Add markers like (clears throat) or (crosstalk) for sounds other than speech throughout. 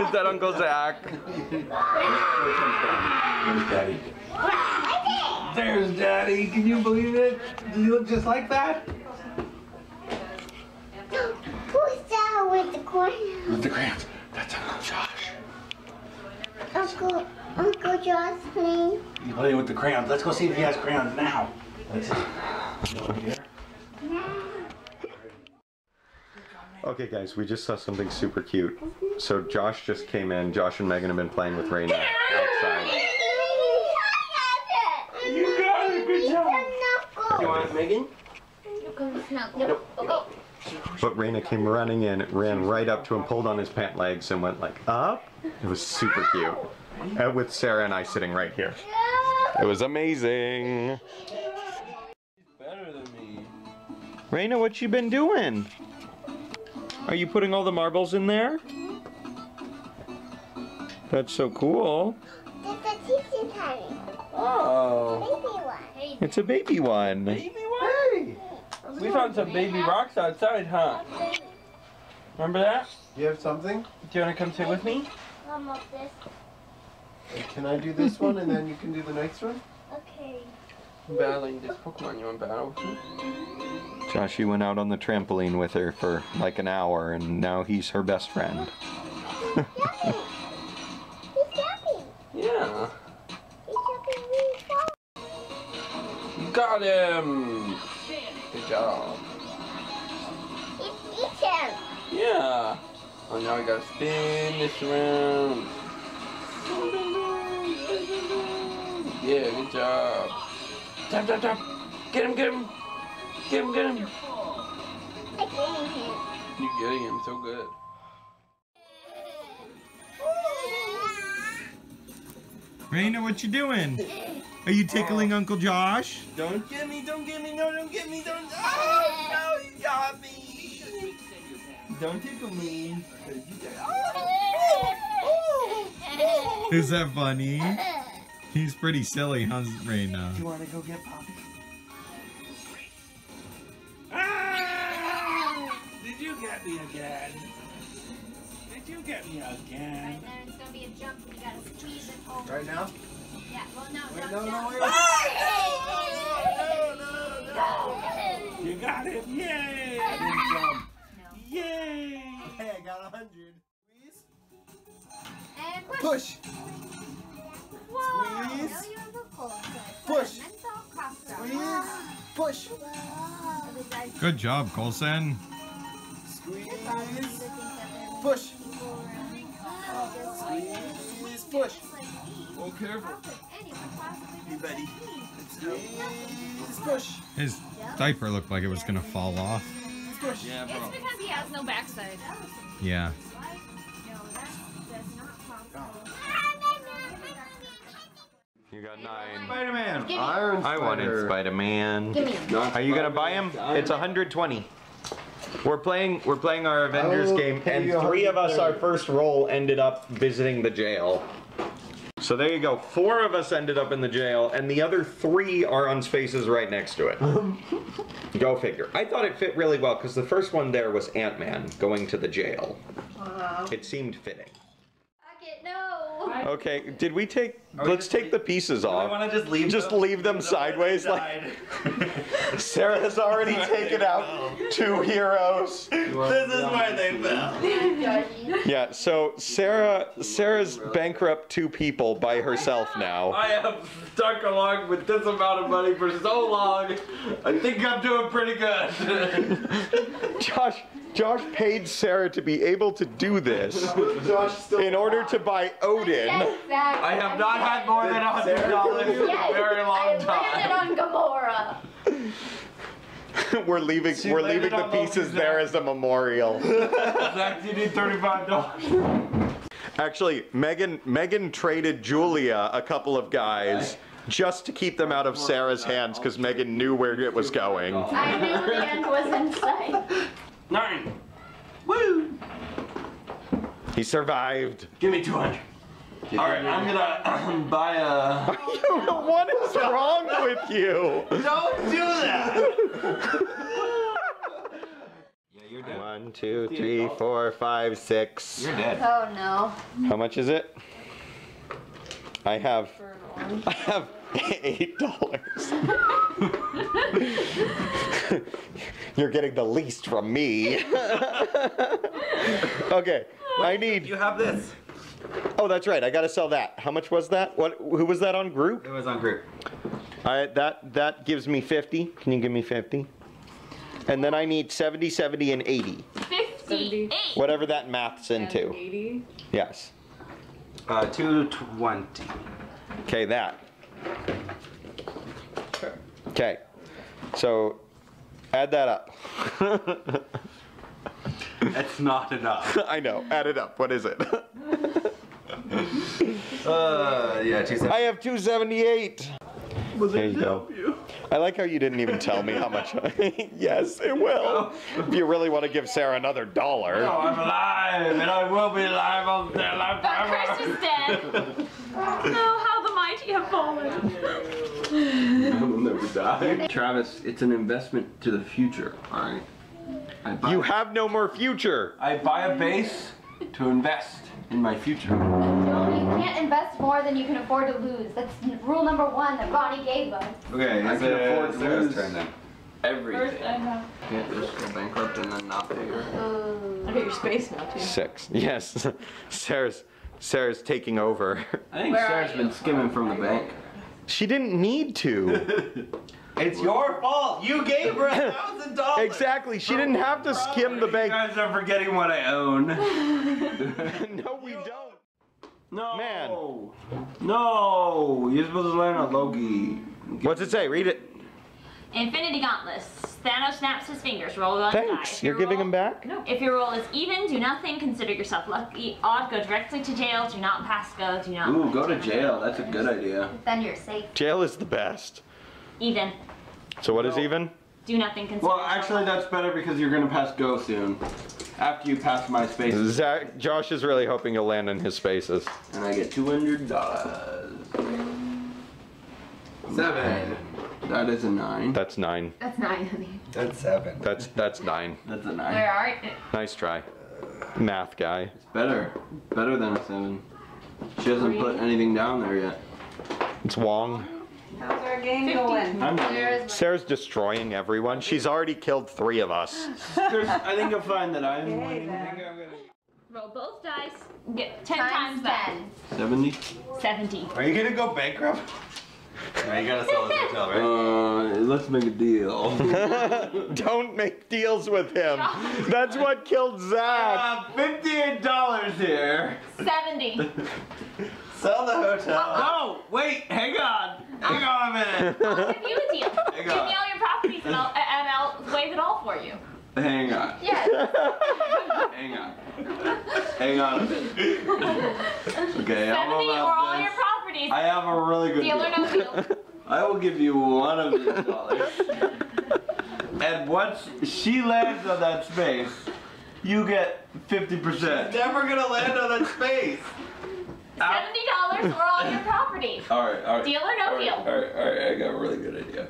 Is that Uncle Zach? Daddy. There's Daddy. Can you believe it? Does he look just like that? Who's that with the crayons? With the crayons. That's Uncle Josh. Uncle, Uncle Josh playing. He's playing with the crayons. Let's go see if he has crayons now. Let's see. Okay, guys, we just saw something super cute. So Josh just came in. Josh and Megan have been playing with Raina outside. You got it. Good job. You want Megan? But Raina came running in, ran right up to him, pulled on his pant legs, and went like up. It was super cute. And with Sarah and I sitting right here. It was amazing. Better than me. Raina, what you been doing? Are you putting all the marbles in there? That's so cool. It's a teaching time. Oh. Baby one. It's a baby one. Baby one? We found some baby rocks outside, huh? Remember that? You have something? Do you want to come sit with me? One of this. Uh, can I do this one and then you can do the next one? Okay. Battling this Pokemon. You want to battle with me? Joshy went out on the trampoline with her for like an hour, and now he's her best friend. He's jumping. Yeah. He's jumping really fast. You got him. Good job. It's eats him. Yeah. Oh, now I gotta spin this around. Yeah, good job. Tap, tap, tap. Get him, get him. Get him, get him. I'm getting him. You're getting him so good. Raina, what you doing? Are you tickling Uncle Josh? Don't get me, don't get me, no, don't get me, don't. Oh, no, you got me. Don't tickle me. Is that funny? He's pretty silly, huh, Raina? You wanna go get Poppy? Get me again? Did you get me again? then it's gonna be a jump. You gotta squeeze it over. Right now? Yeah. Well, no, Wait, jump, no, no, jump. wait. You got him! Yay! I didn't jump. Yay! Hey, I got a hundred. And push. Push. Whoa. Squeeze. Now you're the closer. Push. Squeeze. Push. Good job, Colson. Squeeze. Push. Squeeze. Push. Oh, careful. Be ready. Squeeze. Push. His diaper looked like it was gonna fall off. Push. Yeah, It's because he has no backside. Yeah. You got nine. Spider-Man. Gimme. Iron I wanted Spider. Spider-Man. Give me him. Are you gonna buy him? It's 120. We're playing. We're playing our Avengers game, and three of us, our first roll, ended up visiting the jail. So there you go. Four of us ended up in the jail, and the other three are on spaces right next to it. (laughs) go figure. I thought it fit really well because the first one there was Ant Man going to the jail. It seemed fitting. Pocket, no. Okay, did we take? Oh, let's take the pieces off. I off. want to just leave. Just them- leave them where sideways, like- (laughs) Sarah has already taken out (laughs) two heroes. this is where they fell. (laughs) Yeah, so Sarah Sarah's bankrupt two people by herself now. I have stuck along with this amount of money for so long. I think I'm doing pretty good. Josh Josh paid Sarah to be able to do this Josh still. in order to buy Odin. I have not had more than a hundred dollars in a very long time. on Gamora. (laughs) we're leaving She we're leaving the on Loki's pieces there as a memorial. (laughs) Zach, you need thirty-five dollars. Actually, Megan Megan traded Julia a couple of guys just to keep them out of Sarah's hands because Megan knew where it was going. I knew the end was in sight. (laughs) Nine. Woo! He survived. Give me two hundred. All right, I'm gonna um, buy a. (laughs) what is wrong with you? Don't do that. yeah, you're dead. One, two, three, four, five, six. You're dead. Oh no. How much is it? I have For an orange. I have (laughs) eight dollars. (laughs) You're getting the least from me. (laughs) okay, I need. You have this. Oh, that's right. I gotta sell that. How much was that? What? Who was that on group? It was on group. I that that gives me fifty. Can you give me fifty? And then I need 70, 70, and 80. 58. Whatever that math's into. 80. Yes. Uh, 220. Okay, that. Okay. So add that up. (laughs) That's not enough. (laughs) I know. Add it up. What is it? (laughs) Uh, yeah, 270. I have 278. There you go. I like how you didn't even tell me how much. yes, it will. If you really want to give Sarah another dollar. Oh, I'm alive, and I will be alive all day, alive But forever. Chris is dead. oh, how the mighty have fallen. Will never die. Travis, it's an investment to the future, alright? I buy, You have no more future. I buy a base to invest in my future. No, you can't invest more than you can afford to lose. That's rule number one that Bonnie gave us. Okay, I is can afford to lose. turn then? Everything. uh, Can't just go bankrupt and then not pay her. I got your space now, too. Six. Yes. (laughs) Sarah's Sarah's taking over. I think Where are Sarah's you? been skimming from the bank. She didn't need to. (laughs) It's your fault. You gave her a (coughs) thousand dollars. exactly. She didn't have to skim the bank. You bank. guys are forgetting what I own. (laughs) (laughs) No, we don't. No. Man. No. You're supposed to land on Loki. What's it say? Read it. Infinity Gauntlets. Thanos snaps his fingers. Roll one die. Thanks. If your You're giving roll- him back? No. If your roll is even, do nothing. Consider yourself lucky. Odd, go directly to jail. Do not pass go. Do not. Ooh, go to jail. That's a good idea. Then you're safe. Jail is the best. Even. So what is No. even? Do nothing. Consider Well, yourself actually, that's better because you're gonna pass go soon. After you pass my spaces, Zach, Josh is really hoping you'll land in his spaces. and I get two hundred dollars. Seven. That is a nine. That's nine. That's nine, honey. That's seven. That's that's nine. That's a nine. Where are you? Nice try. Math guy. It's better, better than a seven. She hasn't put anything down there yet. It's Wong. How's our game going? I'm not. There's Sarah's destroying everyone. She's already killed three of us. I think you'll find that I'm winning. roll both dice. Get ten times times, ten. Seventy. Seventy. Are you gonna go bankrupt? No, you gotta sell this hotel, right? Uh, let's make a deal. (laughs) (laughs) Don't make deals with him. That's what killed Zach. uh, fifty-eight dollars here. Seventy. Sell the hotel. No, wait, hang on, hang on a minute. I'll give you a deal. Give me all your properties and I'll and I'll waive it all for you. Hang on, Yes. (laughs) hang on, hang on a minute. Okay, how Seventy or about all this? your properties. I have a really good Deal deal. or no deal. (laughs) I will give you one of these dollars. and once she lands on that space, you get 50%. Never gonna land on that space. Seventy dollars or all your properties. Alright, alright. Deal or no alright, deal? Alright, alright, I got a really good idea.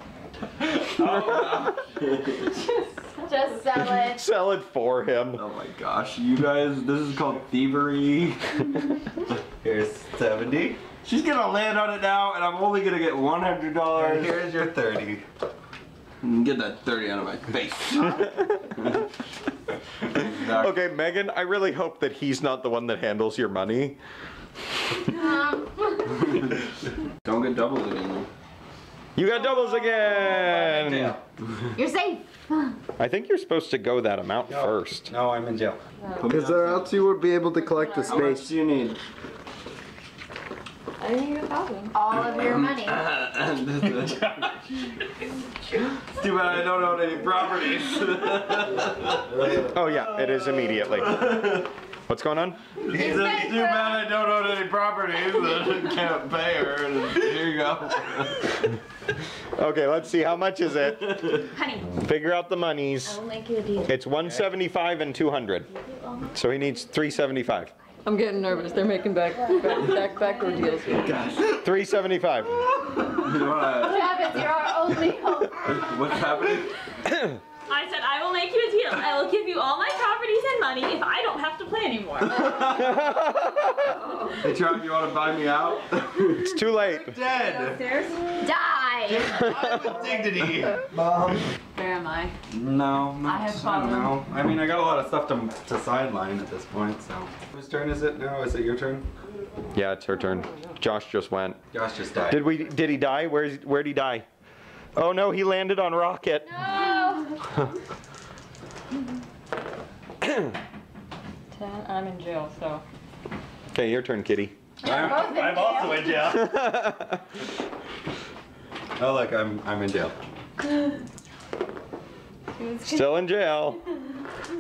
oh, (laughs) Just sell (laughs) it. Sell it for him. oh my gosh, you guys, this is called thievery. (laughs) Here's 70. She's gonna land on it now, and I'm only gonna get $100. here's your 30. Get that 30 out of my face. (laughs) Exactly. Okay, Megan, I really hope that he's not the one that handles your money. Um. Don't get doubles again. You got doubles again. You're safe. I think you're supposed to go that amount first. No, I'm in jail. Because or else you would be able to collect the How much space. do you need? I think you a thousand. All of your money. (laughs) Too bad I don't own any properties. Oh yeah, it is immediately. (laughs) What's going on? He said, too bad I don't own any properties and I can't pay her. And here you go. Okay, let's see. How much is it? Honey, Figure out the monies. I'll make you a deal. It's 175 and 200. So he needs 375. I'm getting nervous. They're making back back back backward deals here. 375. You wanna- Travis, you're our only hope. what's happening? (laughs) I said I will make you a deal. I will give you all my properties and money if I don't have to play anymore. (laughs) Hey, Trav, you want to buy me out? It's too late. Dead. Die! Die with dignity. Where am I? No, I have don't know. I mean, I got a lot of stuff to, to sideline at this point, so. Whose turn is it now? Is it your turn? Yeah, it's her turn. Josh just went. Josh just died. Did we? Did he die? Where's? Where'd he die? Oh no, he landed on Rocket. Ten, I'm in jail, so. Okay, your turn, Kitty. I'm, I'm also in jail. (laughs) oh, look, I'm, I'm in jail. Still in jail.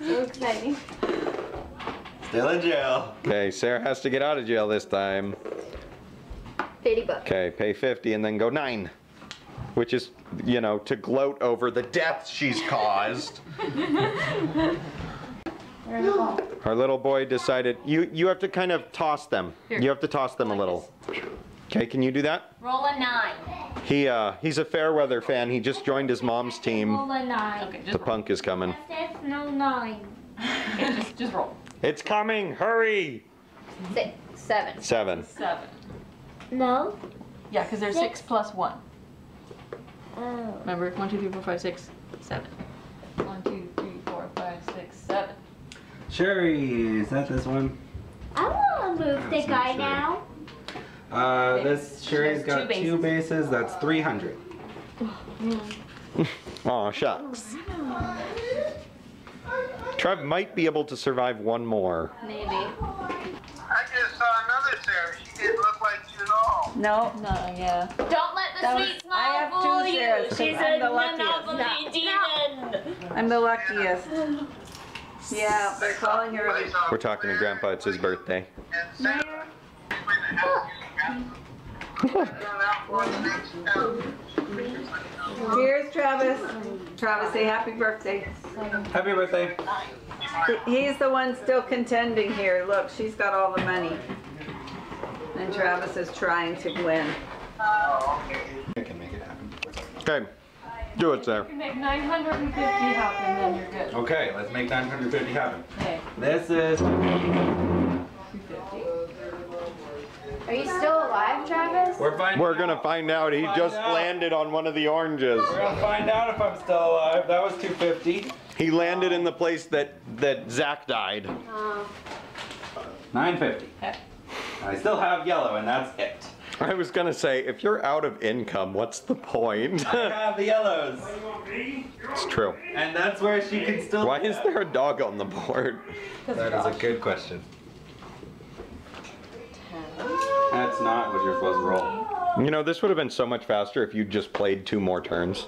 So exciting. Still in jail. Okay, Sarah has to get out of jail this time. 50 bucks. Okay, pay 50 and then go 9. Which is, you know, to gloat over the deaths she's caused. Our little boy decided you you have to kind of toss them. You have to toss them a little. Okay, can you do that? Roll a nine. He uh he's a Fairweather fan. He just joined his mom's team. Roll a nine. Okay, The just, punk is coming. That's no nine. okay, just, just roll. It's coming. Hurry. Six, seven. 7. Seven. No. Yeah, because there's six plus one. Oh. Remember? One, two, three, four, five, six, seven. One, two, three, four, five, six, seven. Sherry, is that this one? I want to move the guy now. Uh, this Sherry's has got two two bases. That's 300. (laughs) Aw, shucks. Trev might be able to survive one more. Maybe. I just saw another Sarah. She didn't look like you at all. No, No, yeah. Don't let the That was- sweet I have smile two fool you. shares, 'cause She's I'm a the luckiest. monopoly demon. I'm the luckiest. Yeah, they're calling her. We're talking to Grandpa. It's his birthday. And Sarah, we went and had you Going out for the next town. Cheers, Travis. Travis, say happy birthday. Happy birthday. He's the one still contending here. Look, she's got all the money. And Travis is trying to win. I can make it happen. Okay, do it, Sarah. You can make 950 happen, then you're good. Okay, let's make 950 happen. Okay. This is 250. Are you still alive, Travis? We're finding We're gonna find out. He Find just out. landed on one of the oranges. We're gonna find out if I'm still alive. That was 250. He landed in the place that that Zach died. Uh-huh. 950. Okay. I still have yellow, and that's it. I was gonna say, if you're out of income, what's the point? (laughs) I have the yellows, it's true. and that's where she can still. Why is there a dog on the board? That is a good question. That's not what you're supposed to roll. You know, this would have been so much faster if you just played two more turns.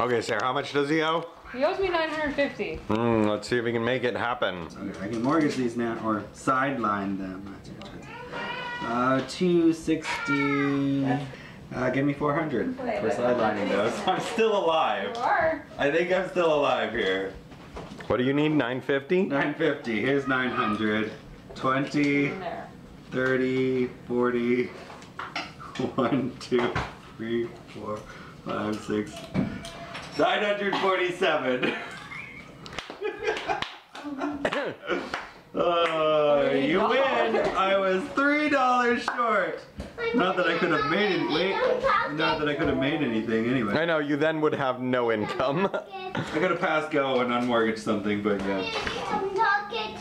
Okay, Sarah, how much does he owe? He owes me 950. Hmm, let's see if we can make it happen. I can mortgage these now, or sideline them. Uh, 260. Uh, give me 400 for sidelining those. (laughs) I'm still alive. You Are. I think I'm still alive here. What do you need? 950? 950. Here's 900. 20, In there. 30, 40. (laughs) 1, 2, 3, 4, 5, 6. 947. Uh, you win. I was three dollars short. Not that I could have made it. Wait, not that I could have made anything anyway. I know, you then would have no income. I could have passed go and unmortgaged something, but yeah.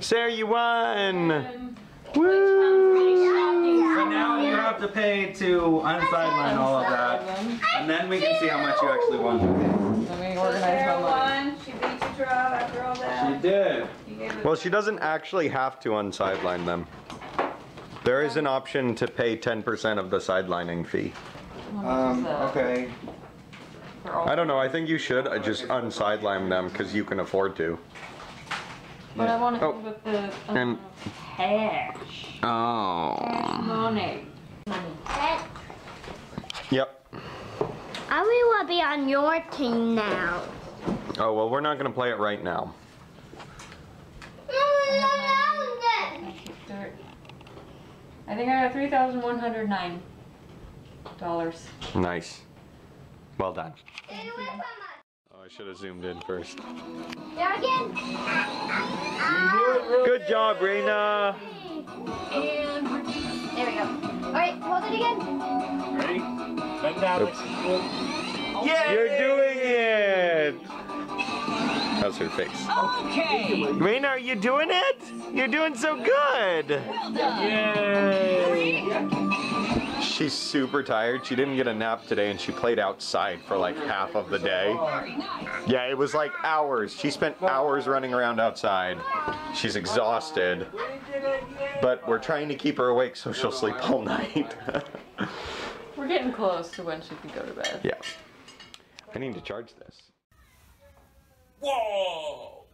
Sarah, you won! Um, So now you have to pay to unsideline all of that, and then we can see how much you actually won. Let me organize Sarah my money. She beat you, Trav, after all She did. You gave her- Well, she doesn't actually have to unsideline them. There is an option to pay 10% of the sidelining fee. Um. Okay. I don't know, I think you should uh, just unsideline them because you can afford to. But I want to Oh. with the um, And- cash. Oh. Money. Money. Yep. I really want to be on your team now. Oh, well, we're not going to play it right now. I think I have three thousand one hundred nine dollars. Nice. Well done. Should have zoomed in first. There again. Good job, Raina. And there we go. All right, hold it again. Ready? Bend down. Oops. Yeah. You're doing it. How's her face? Okay. Raina, are you doing it? You're doing so good. Well done. Yay. She's super tired. She didn't get a nap today and she played outside for like half of the day. Yeah, it was like hours. She spent hours running around outside. She's exhausted. But we're trying to keep her awake so she'll sleep all (laughs) night. We're getting close to when she can go to bed. yeah. I need to charge this. Whoa.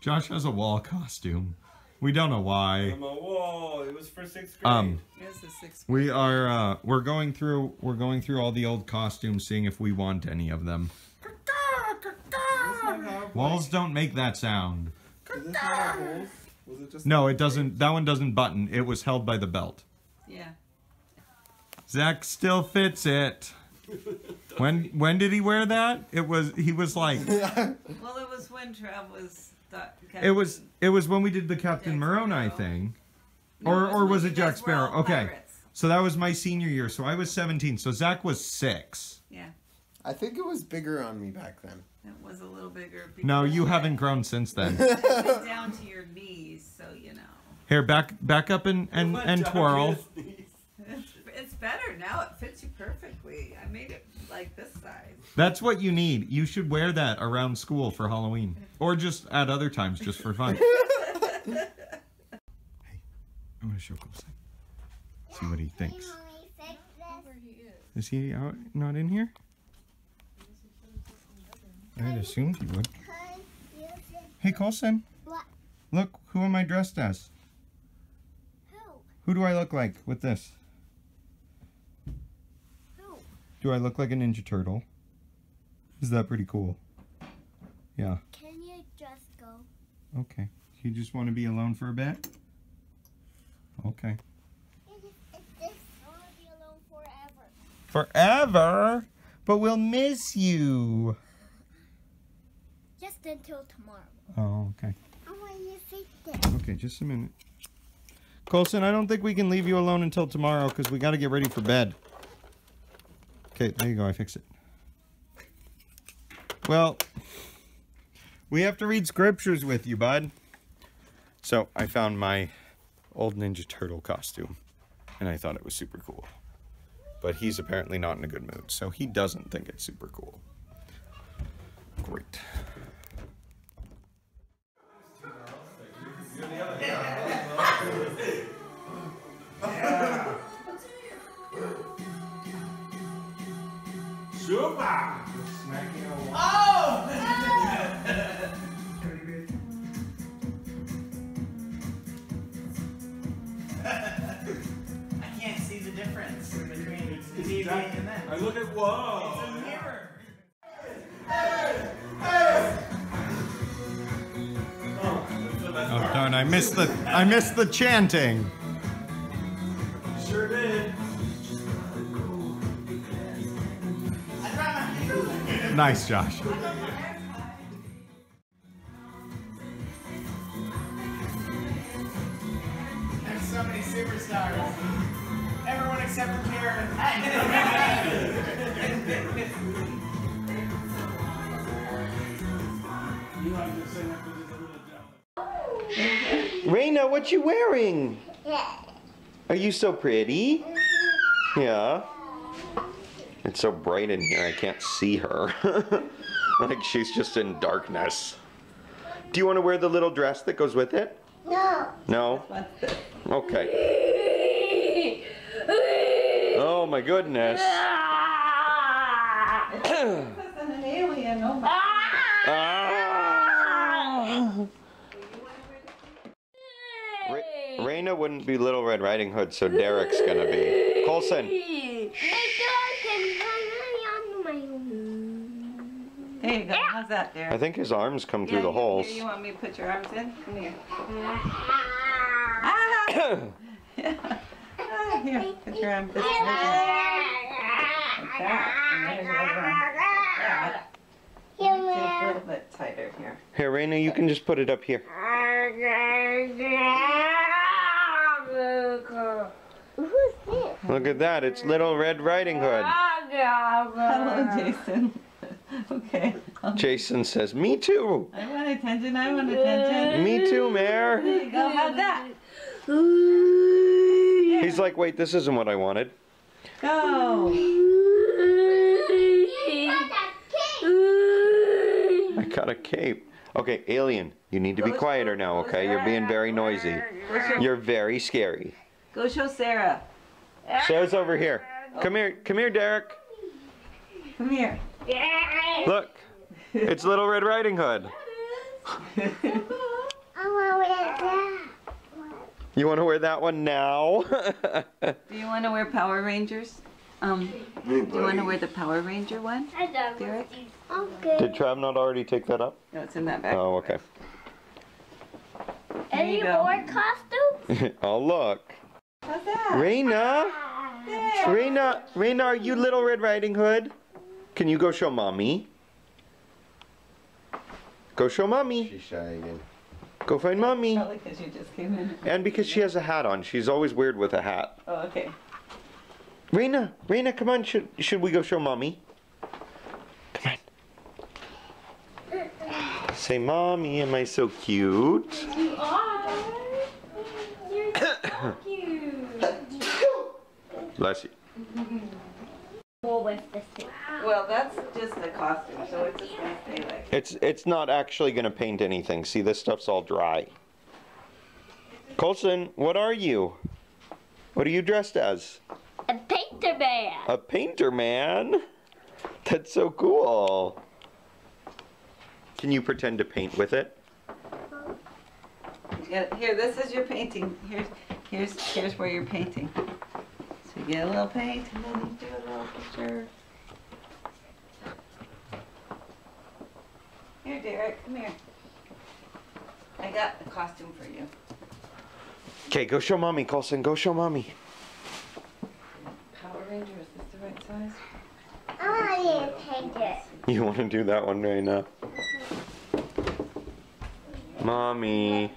Josh has a wall costume. We don't know why. I'm a whoa. It was for sixth grade. Um, Here's the six. we are uh, we're going through we're going through all the old costumes, seeing if we want any of them. Walls don't make that sound. Does this holes? Was it just No, it doesn't. That one doesn't button. It was held by the belt. Yeah. Zach still fits it. When when did he wear that? It was he was like Well, it was when Trav was. Thought, it was it was when we did the Captain Jack Moroni Sparrow. thing. No, or or was it Jack guys were all Sparrow? Okay. pirates. So that was my senior year. So I was 17. So Zach was 6. Yeah, I think it was bigger on me back then. it was a little bigger. No, you it haven't grown since then. down to your knees, so you know. Here, back back up and and, and twirl. It's, it's better now. It fits you perfectly. That's what you need. You should wear that around school for Halloween. Or just at other times just for fun. hey, I'm gonna show Colson. See what he thinks. Is he out not in here? I'd assumed he would. Hey Colson. What? Look, who am I dressed as? Who? Who do I look like with this? Who? Do I look like a Ninja Turtle? Is that pretty cool? Yeah. Can you just go? Okay. You just want to be alone for a bit? Okay. I want to be alone forever. Forever? But we'll miss you. Just until tomorrow. Oh, okay. I want you to sit. Okay, just a minute. Colson, I don't think we can leave you alone until tomorrow because we got to get ready for bed. Okay, there you go. I fixed it. Well, we have to read scriptures with you, bud. So I found my old Ninja Turtle costume, and I thought it was super cool. But he's apparently not in a good mood, so he doesn't think it's super cool. Great. Super. I can't see the difference between TV and that. I look at whoa. It's a mirror. Oh darn! I missed the I missed the chanting. Nice, Josh. There's so many superstars. Everyone except for Karen. Raina, what you wearing? Yeah. Are you so pretty? Yeah. It's so bright in here, I can't see her. (laughs) like she's just in darkness. Do you want to wear the little dress that goes with it? No. No? (laughs) Okay. Oh my goodness. (laughs) an alien. Oh my. Ah! Ra- Raina wouldn't be Little Red Riding Hood, so Derek's gonna be. Colson. There you go. How's that, there? I think his arms come through the you- holes. Here, you want me to put your arms in? Come here. (coughs) Ah, here, put your arms this way. Like that. And there's your other arm. Like a little bit tighter here. Here, Raina, you can just put it up here. Who's this? Look at that. It's Little Red Riding Hood. Hello, Jason. (laughs) okay. Um. Jason says, Me too. I want attention. I want attention. Me too, Mayor. There you go. How's that? He's like, Wait, this isn't what I wanted. Go. I got a cape. Okay, Alien, you need to be quieter now, okay? You're being very noisy. You're very scary. Go show Sarah. Sarah's over here. Come here, come here, Derek. Come here. Look, it's Little Red Riding Hood. (laughs) I want to wear that. You want to wear that one now? (laughs) Do you want to wear Power Rangers? Um, do you want to wear the Power Ranger one? I don't Derek? Okay. Did Trav not already take that up? No, it's in that bag. Oh, okay. Any more costumes? (laughs) oh, look. How's that? Raina, There. Raina, Raina, are you Little Red Riding Hood? Can you go show mommy? Go show mommy. She's shy again. Go find mommy. Probably because you just came in. And because she has a hat on, she's always weird with a hat. Oh, okay. Raina, Raina, come on. Should should we go show mommy? Come on. Say, mommy, am I so cute? You are. You're so (coughs) cute. Bless you. (laughs) We'll with this too. Well, that's just a costume, so it's just gonna stay like. It's it's not actually gonna paint anything. See, this stuff's all dry. Colson, what are you? What are you dressed as? A painter man. A painter man? That's so cool. Can you pretend to paint with it? You Here, this is your painting. Here's, here's, here's where you're painting. So you get a little paint and then you do a little picture. Here, Derek, come here. I got a costume for you. Okay, go show mommy, Colson. Go show mommy. Power Ranger, is this the right size? I want to be a painter. You want to do that one right now? Mommy.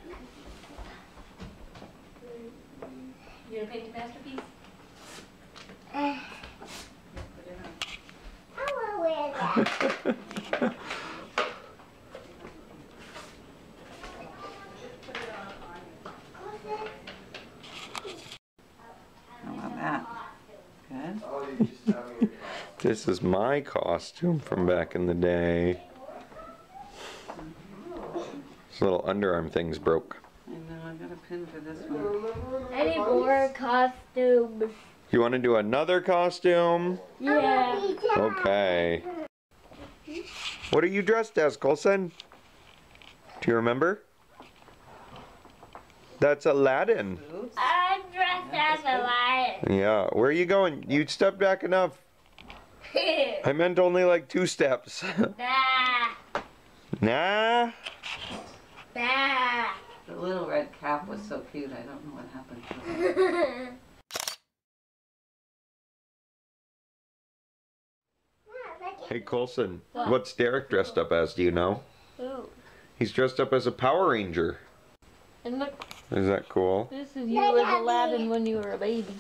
You gonna paint a masterpiece? I want to wear that. How about that? Good. (laughs) This is my costume from back in the day. This little underarm thing's broke. I know, I got a pin for this one. Any more costumes? You want to do another costume? Yeah. Okay. What are you dressed as, Colson? Do you remember? That's Aladdin. I'm dressed as a lion. Yeah. Where are you going? You stepped back enough. (laughs) I meant only like two steps. (laughs) nah. nah. Nah. The little red cap was so cute, I don't know what happened to it. (laughs) Hey, Colson. What's Derek dressed up as? Do you know? Ooh. He's dressed up as a Power Ranger. And look, Is that cool? this is you as Aladdin when you were a baby.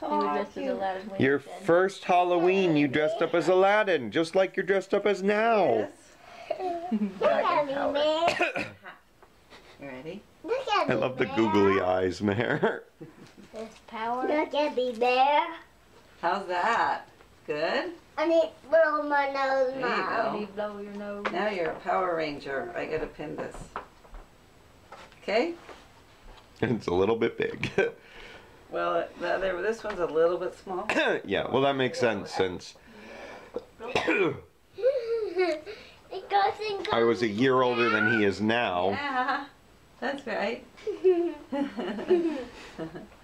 You dressed as oh, Aladdin Your you were ten. first Halloween, you dressed up as Aladdin, just like you're dressed up as now. (laughs) Look at me, man. (coughs) Ready? Look at I me, love the man. googly eyes, Mayor. (laughs) This power. Look at me, bear. How's that? Good? I need blow my nose There you now. go. You blow your nose. Now you're a Power Ranger. I gotta pin this. Okay? It's a little bit big. (laughs) Well, uh, the other, this one's a little bit small. (coughs) yeah, well, that makes sense since (coughs) it goes and goes. I was a year older than he is now. Yeah, that's right. (laughs) (laughs)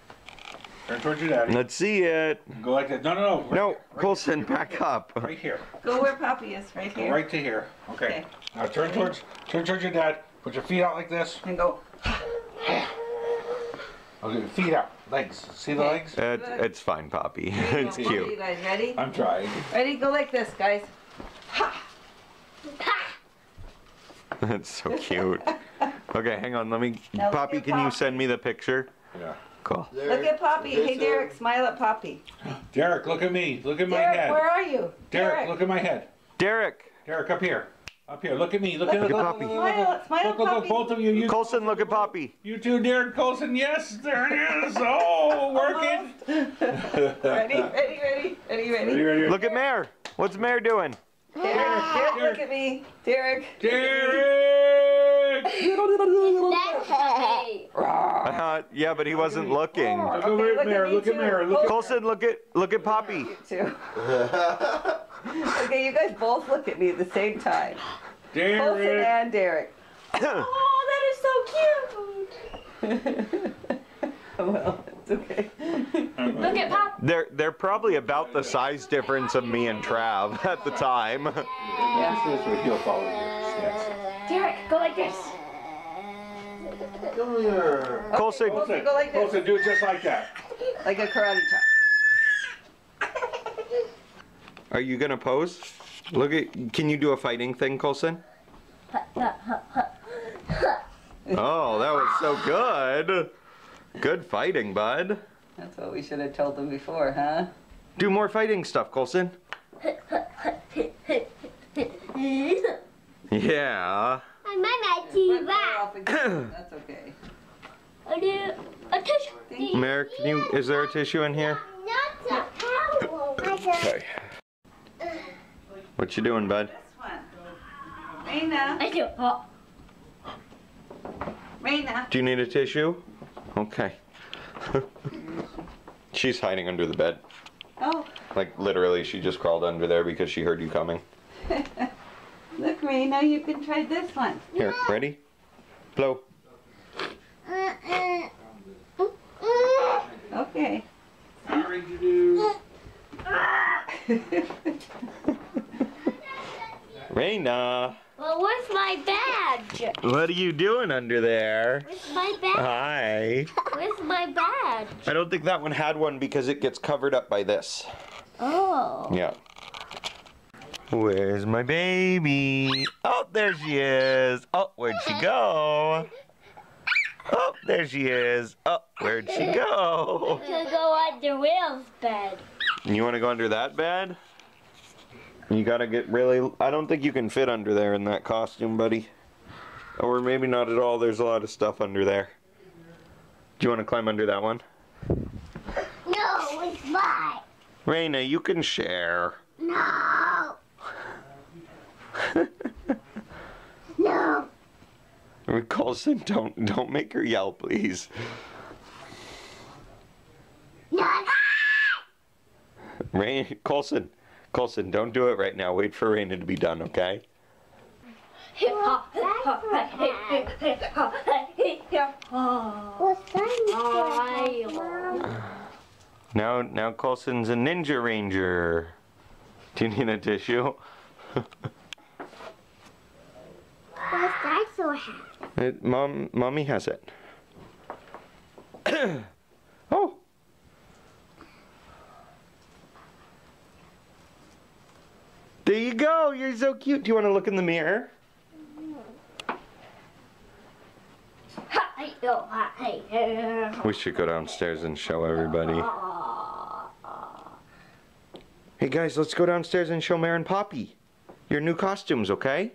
Turn towards your daddy. Let's see it. Go like that. No, no, no. Right, No, right Colson, here, back up. Right here. Go where Poppy is, right Go here. right to here. Okay. Okay. Now turn towards turn towards your dad. Put your feet out like this. And go. (sighs) Okay, feet out. Legs. See the legs? It, it's fine, Poppy. (laughs) it's cute. You guys ready? I'm trying. Ready? Go like this, guys. Ha! Ha! (laughs) That's so cute. Okay, hang on. Let me. Now Poppy, at can you send me the picture? Yeah. Cool. Look at Poppy. Hey, Derek, smile at Poppy. Derek, look at me. Look at my head. where are you? Derek, look at my head. Derek. Derek, up here. Up here. Look at me. Look, Look at at Poppy. Look, Smile, smile, look, look, look, Poppy. both of you. You, Colson, look at Poppy. you two, Derek Colson. Yes, there it is. Oh, working. (laughs) Ready, ready, ready, ready, Ready, ready. ready, Look at Mare. What's Mare doing? Derek, Derek, look at me. Derek. Derek! Uh, yeah, but he wasn't looking. Look Okay, over look at at me Look at too. Mare. Look at Colson, look at look at Poppy. Too. okay, you guys both look at me at the same time. Colson and Derek. (coughs) Oh, that is so cute. well, it's okay. Look at Pop. They're they're probably about the size difference of me and Trav at the time. Yeah. This is where he'll follow yours. Yes. Derek, go like this. Come here. Colson, Colson, go like this. Colson, do it just like that. Like a karate chop. are you gonna pose? Look at. Can you do a fighting thing, Colson? Oh, that was so good. Good fighting, bud. That's what we should have told them before, huh? Do more fighting stuff, Colson. Yeah. But they're off again. That's okay. I do a tissue. Mare, can you? Is there a tissue in here? Not Okay. What you doing, bud? Raina. I do. Oh. Raina. Do you need a tissue? Okay. (laughs) She's hiding under the bed. Oh, Like literally, she just crawled under there because she heard you coming. (laughs) look, Raina, you can try this one. Here, ready? Blow. Okay. (laughs) Sorry to do. Raina, Well, where's my badge? what are you doing under there? Where's my badge? Hi. Where's my badge? I don't think that one had one because it gets covered up by this. Oh. Yeah. Where's my baby? Oh, there she is. Oh, where'd she go? Oh, there she is. Oh, where'd she go? To go under Will's bed. You want to go under that bed? You gotta get really. I don't think you can fit under there in that costume, buddy. Or maybe not at all. There's a lot of stuff under there. Do you want to climb under that one? No, it's mine. Raina, you can share. No. Colson, don't don't make her yell, please. Rain, Colson, Colson, don't do it right now. Wait for Raina to be done, okay? (sighs) Now, now Colson's a ninja ranger. Do you need a tissue? What's dinosaur hat? It, Mom, mommy has it. (coughs) oh. There you go. You're so cute. Do you want to look in the mirror? Oh, ha, hey, hey. We should go downstairs and show everybody. Hey guys, let's go downstairs and show Mare and Poppy your new costumes, okay?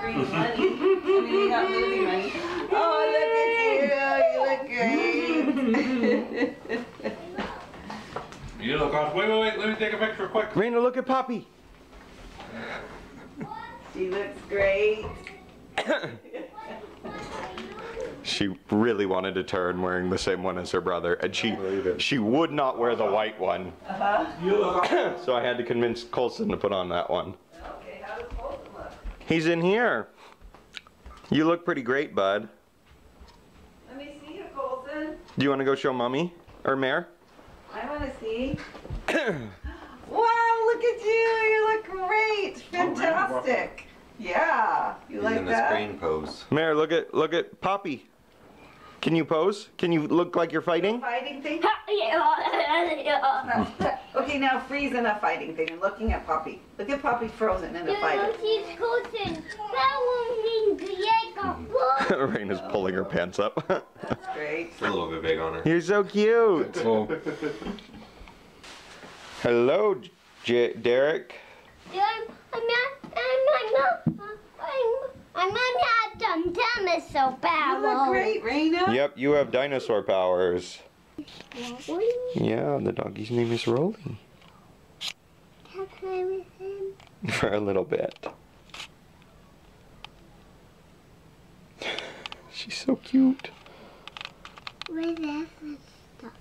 Green money. I mean, you got movie money. Oh, look at you. You look great. You look awesome. Wait, wait, wait. Let me take a picture quick. Raina, look at Poppy. she looks great. She really wanted to turn wearing the same one as her brother, and she she would not wear the white one. Uh-huh. You look awesome. (coughs) So I had to convince Colson to put on that one. Okay, how does Colton look? He's in here. You look pretty great, bud. Let me see you, Colton. Do you want to go show mommy or Mare? I want to see. (gasps) wow, look at you. You look great. Oh, Fantastic. Yeah. You like that? In the screen pose. Mare, look at look at Poppy. Can you pose? Can you look like you're fighting? Fighting thing? (laughs) Okay, now freeze in a fighting thing and looking at Poppy. Look at Poppy frozen in a fighting. (laughs) Raina's pulling her pants up. (laughs) That's great. A little bit big on her. You're so cute. Hello, J- Derek. I'm gonna have some dinosaur power. You look great, Raina. Yep, you have dinosaur powers. Yeah, the doggy's name is Rolly. Can I play with him? (laughs) For a little bit. She's so cute. Where is stuff?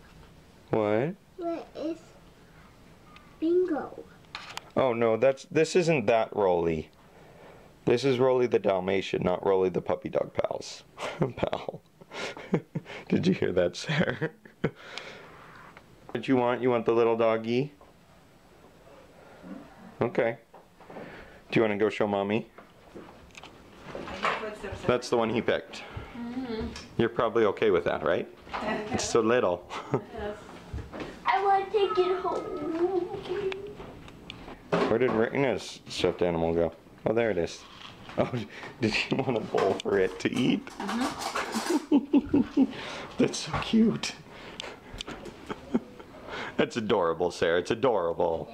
What? Where is bingo? Oh no, that's this isn't that Rolly. This is Rolly the Dalmatian, not Rolly the puppy dog pals. (laughs) Pal. (laughs) Did you hear that, Sarah? what you want? You want the little doggy? Okay. Do you want to go show mommy? That's the one he picked. Mm-hmm. You're probably okay with that, right? (laughs) It's so little. I want to take it home. Where did Raina's stuffed animal go? Oh, there it is. (laughs) Oh, did you want a bowl for it to eat? Uh-huh. (laughs) That's so cute. That's adorable, Sarah. It's adorable.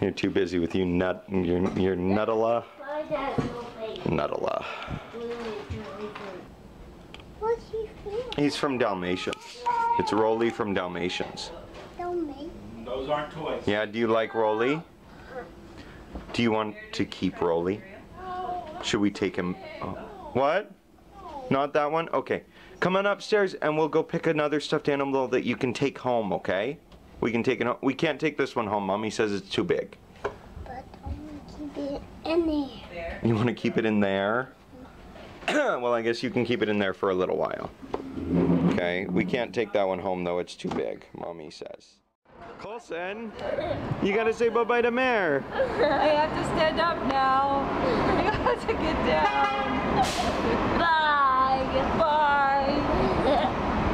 You're too busy with you nut, your your nutala, nutala. What's he for? He's from Dalmatians. It's Rolly from Dalmatians. Don't. Those aren't toys. Yeah, do you like Rolly? Do you want to keep Rolly? Should we take him? Oh. What? Not that one? Okay. Come on upstairs and we'll go pick another stuffed animal that you can take home, okay? We can take it home. We can't take this one home. Mommy says it's too big. But I want to keep it in there. You want to keep it in there? (clears throat) well, I guess you can keep it in there for a little while. Okay. We can't take that one home though. It's too big, Mommy says. Colson, you gotta say bye-bye to Mare. I have to stand up now. I have to get down. Bye. Bye.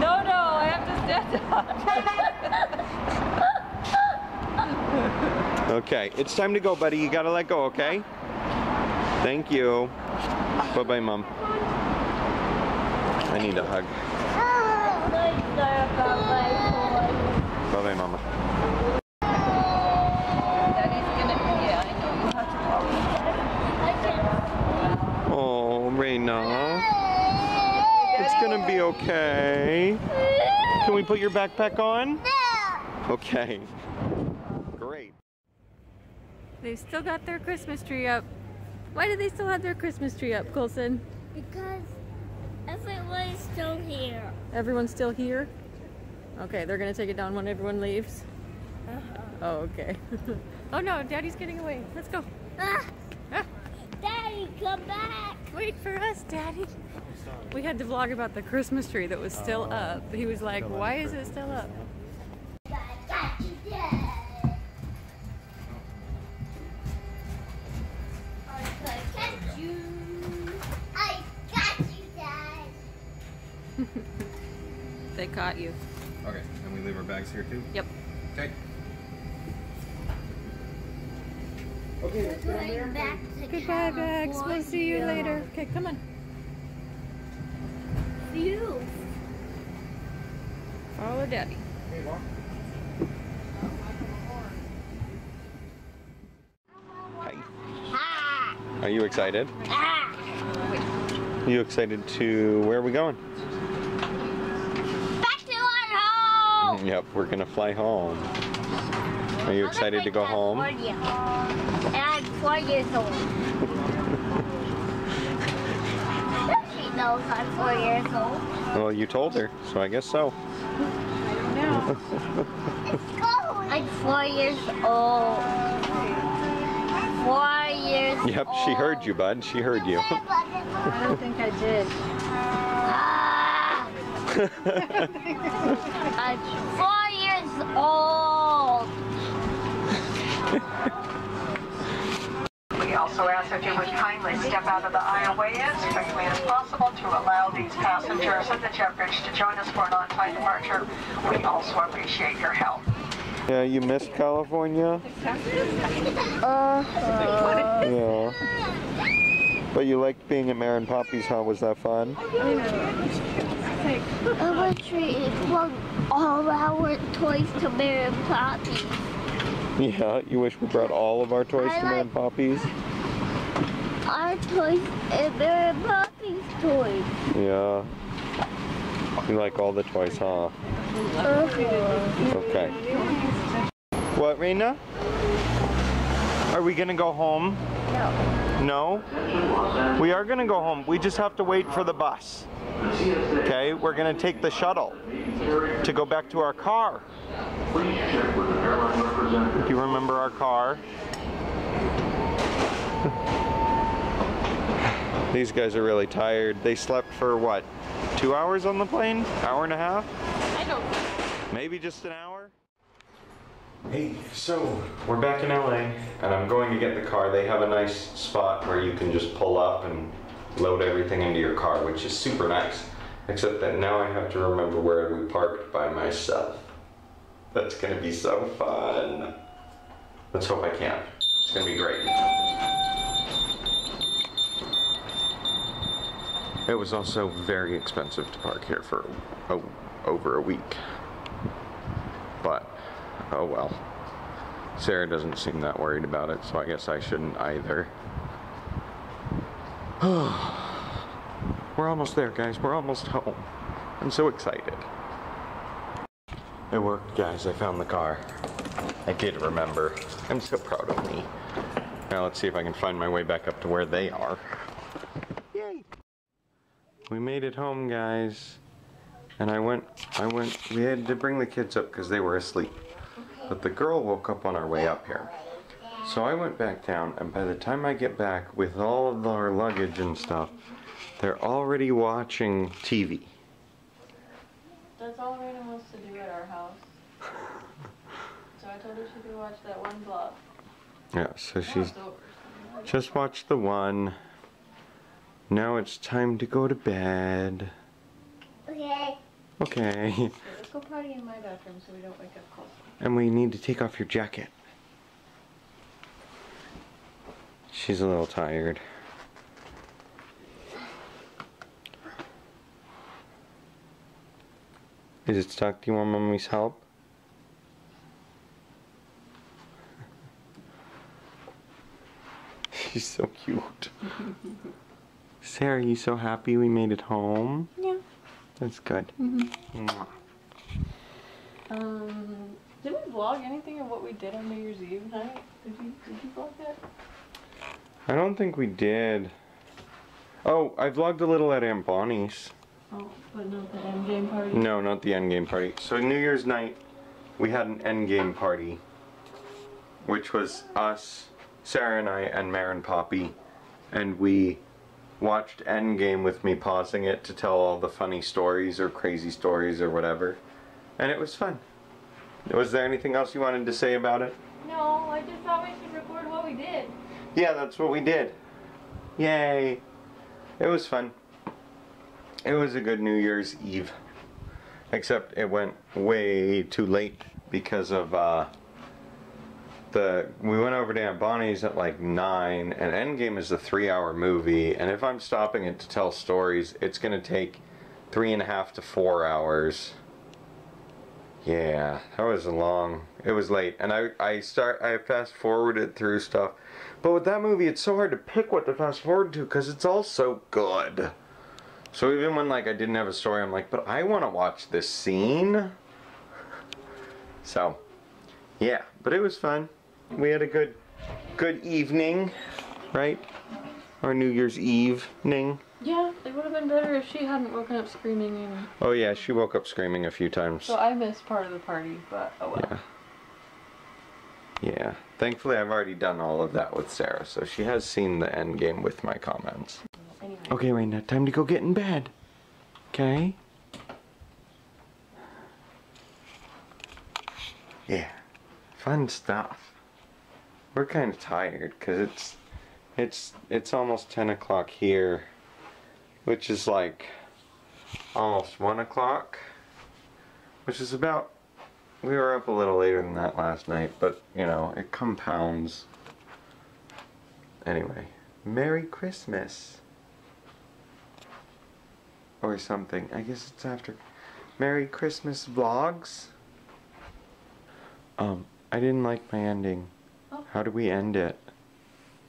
No, no, I have to stand up. Okay, it's time to go, buddy. You gotta let go, okay? Thank you. Bye-bye, Mom. I need a hug. Bye-bye, Mama. Daddy's gonna, yeah, I know. You have to walk. Oh, It's gonna be okay. Can we put your backpack on? Okay. Great. They've still got their Christmas tree up. Why do they still have their Christmas tree up, Colson? Because everyone's still here. Everyone's still here? Okay, they're gonna take it down when everyone leaves. Uh-huh. Oh, okay. (laughs) oh no, Daddy's getting away. Let's go. Ah, Daddy, come back. wait for us, Daddy. We had to vlog about the Christmas tree that was still oh. up. He was like, why is it still up? I got you, Dad. I got you. I got you, Dad. They caught you. Okay, and we leave our bags here too? Yep. Okay. We're going back to Goodbye, bags. We'll see you later. Okay, come on. See You. Follow Daddy. Ah, Are you excited? ah. You excited to, where are we going? Back to our home. Yep, we're gonna fly home. Are you excited to go home? And I'm four years old. She knows I'm four years old. Well, you told her, so I guess so. (laughs) I'm four years old. Four years Yep, she heard you, bud. She heard you. I don't think I did. Ah, (laughs) I'm four years old. (laughs) also ask that you would kindly step out of the aisleway as quickly as possible to allow these passengers of the jet bridge to join us for an on-time departure. We also appreciate your help. Yeah, you missed California? Uh, Yeah. But you liked being at Mare and Poppy's, huh? Was that fun? I would treat well, all our toys to Mary and Poppy. Yeah, you wish we brought all of our toys I to Mare and Poppy's? Our toys and Mary Poppy's toys. Yeah. You like all the toys, huh? Uh-huh. Okay. What, Raina? Are we gonna go home? No. No? We are gonna go home. We just have to wait for the bus. Okay, we're gonna take the shuttle to go back to our car. Do you remember our car? These guys are really tired. They slept for what? Two hours on the plane? Hour and a half? I don't. Maybe just an hour? Hey, so we're back in LA and I'm going to get the car. They have a nice spot where you can just pull up and load everything into your car, which is super nice. Except that now I have to remember where we parked by myself. That's gonna be so fun. Let's hope I can. It's gonna be great. It was also very expensive to park here for over a week. But, oh well. Sarah doesn't seem that worried about it, so I guess I shouldn't either. (sighs) We're almost there, guys. We're almost home. I'm so excited. It worked, guys. I found the car. I did remember. I'm so proud of me. Now let's see if I can find my way back up to where they are. We made it home, guys. And I went, I went, we had to bring the kids up because they were asleep. But the girl woke up on our way up here. So I went back down, and by the time I get back with all of our luggage and stuff, they're already watching TV. That's all Raina wants to do at our house. (laughs) so I told her she could watch that one vlog. Yeah, so she's just watched the one. Now it's time to go to bed. Okay. Okay. Okay, let's (laughs) go party in my bathroom so we don't wake up cold. And we need to take off your jacket. She's a little tired. Is it stuck? Do you want mommy's help? (laughs) She's so cute. (laughs) Sarah, you so happy we made it home? Yeah. That's good. Mhm. Um, did we vlog anything of what we did on New Year's Eve night? Did you, did you vlog that? I don't think we did. Oh, I vlogged a little at Aunt Bonnie's. Oh, but not the Endgame party? No, not the endgame party. So New Year's night, we had an Endgame party, which was us, Sarah and I, and Mare and Poppy, and we watched Endgame with me pausing it to tell all the funny stories or crazy stories or whatever, and it was fun. Was there anything else you wanted to say about it? No, I just thought we should record what we did. Yeah, that's what we did. Yay! It was fun. It was a good New Year's Eve. Except it went way too late because of uh, the we went over to Aunt Bonnie's at like nine and Endgame is a three hour movie and if I'm stopping it to tell stories it's gonna take three and a half to four hours. Yeah, that was long. It was late, and I I start I fast forwarded through stuff, but with that movie, it's so hard to pick what to fast forward to because it's all so good. So even when like I didn't have a story, I'm like, but I want to watch this scene. So, yeah, but it was fun. We had a good, good evening, right? Our New Year's Eve evening. Yeah, it would have been better if she hadn't woken up screaming and Oh yeah, she woke up screaming a few times. so I missed part of the party, but oh well. Yeah. Yeah. Thankfully, I've already done all of that with Sarah, so she has seen the Endgame with my comments. Anyway. Okay, Raina, time to go get in bed. Okay? Yeah. Fun stuff. We're kind of tired because it's It's it's almost ten o'clock here, which is like almost one o'clock, which is about. We were up a little later than that last night, but you know it compounds. Anyway, Merry Christmas. Or something. I guess it's after. Merry Christmas vlogs. Um, I didn't like my ending. How do we end it?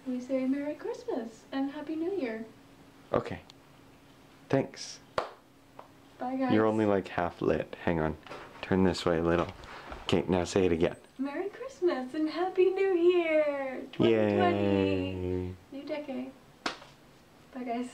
We say Merry Christmas and Happy New Year. Okay. Thanks. Bye, guys. You're only like half lit. Hang on. Turn this way a little. Okay, now say it again. Merry Christmas and Happy New Year! 2020! New decade. Bye, guys.